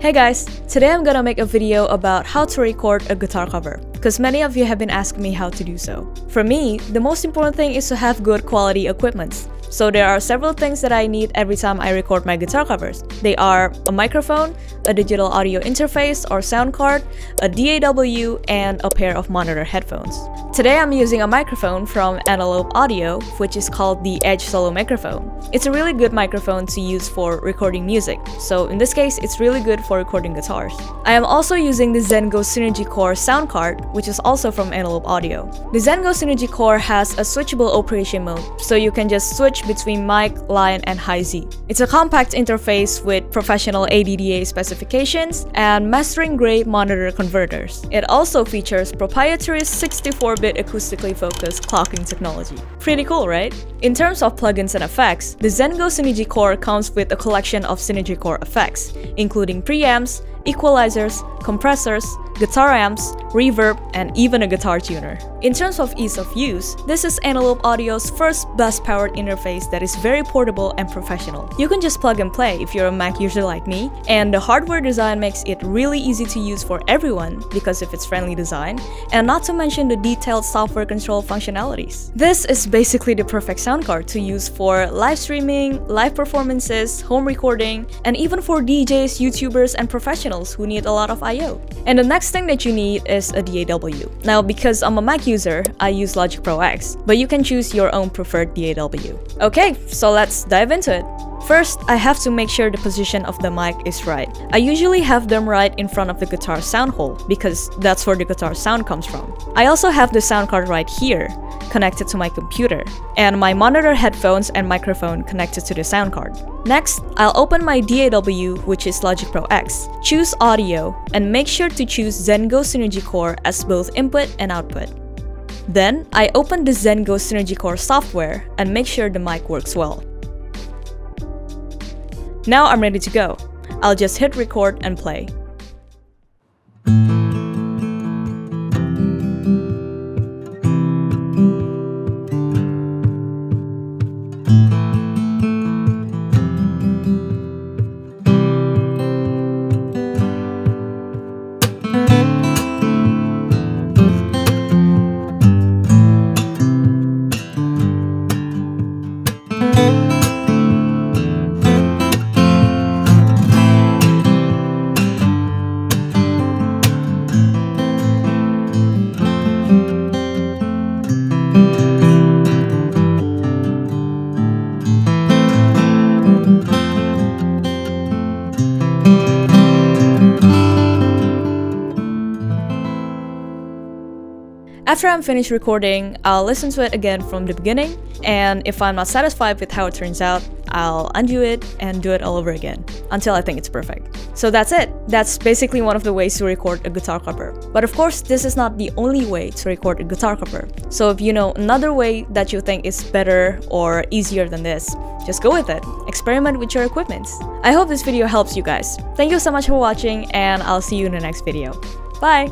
Hey guys, today I'm gonna make a video about how to record a guitar cover, because many of you have been asking me how to do so. For me, the most important thing is to have good quality equipment. So there are several things that I need every time I record my guitar covers. They are a microphone, a digital audio interface or sound card, a DAW, and a pair of monitor headphones. Today I'm using a microphone from Antelope Audio, which is called the Edge Solo microphone. It's a really good microphone to use for recording music, so in this case it's really good for recording guitars. I am also using the Zen Go Synergy Core sound card, which is also from Antelope Audio. The Zen Go Synergy Core has a switchable operation mode, so you can just switch between mic, line, and high Z. It's a compact interface with professional ADDA specifications and mastering grade monitor converters. It also features proprietary 64-bit acoustically focused clocking technology. Pretty cool, right? In terms of plugins and effects, the Zen Go Synergy Core comes with a collection of Synergy Core effects, including preamps, equalizers, compressors, guitar amps, reverb, and even a guitar tuner. In terms of ease of use, this is Antelope Audio's first bus-powered interface that is very portable and professional. You can just plug and play if you're a Mac user like me, and the hardware design makes it really easy to use for everyone because of its friendly design, and not to mention the detailed software control functionalities. This is basically the perfect sound card to use for live streaming, live performances, home recording, and even for DJs, YouTubers, and professionals who need a lot of I.O. And the next thing that you need is a DAW. Now, because I'm a Mac user, I use Logic Pro X, but you can choose your own preferred DAW. Okay, so let's dive into it. First, I have to make sure the position of the mic is right. I usually have them right in front of the guitar sound hole, because that's where the guitar sound comes from. I also have the sound card right here, connected to my computer, and my monitor headphones and microphone connected to the sound card. Next, I'll open my DAW, which is Logic Pro X, choose Audio, and make sure to choose Zen Go Synergy Core as both input and output. Then, I open the Zen Go Synergy Core software and make sure the mic works well. Now I'm ready to go. I'll just hit record and play. After I'm finished recording, I'll listen to it again from the beginning, and if I'm not satisfied with how it turns out, I'll undo it and do it all over again, until I think it's perfect. So that's it. That's basically one of the ways to record a guitar cover. But of course, this is not the only way to record a guitar cover. So if you know another way that you think is better or easier than this, just go with it. Experiment with your equipment. I hope this video helps you guys. Thank you so much for watching, and I'll see you in the next video. Bye!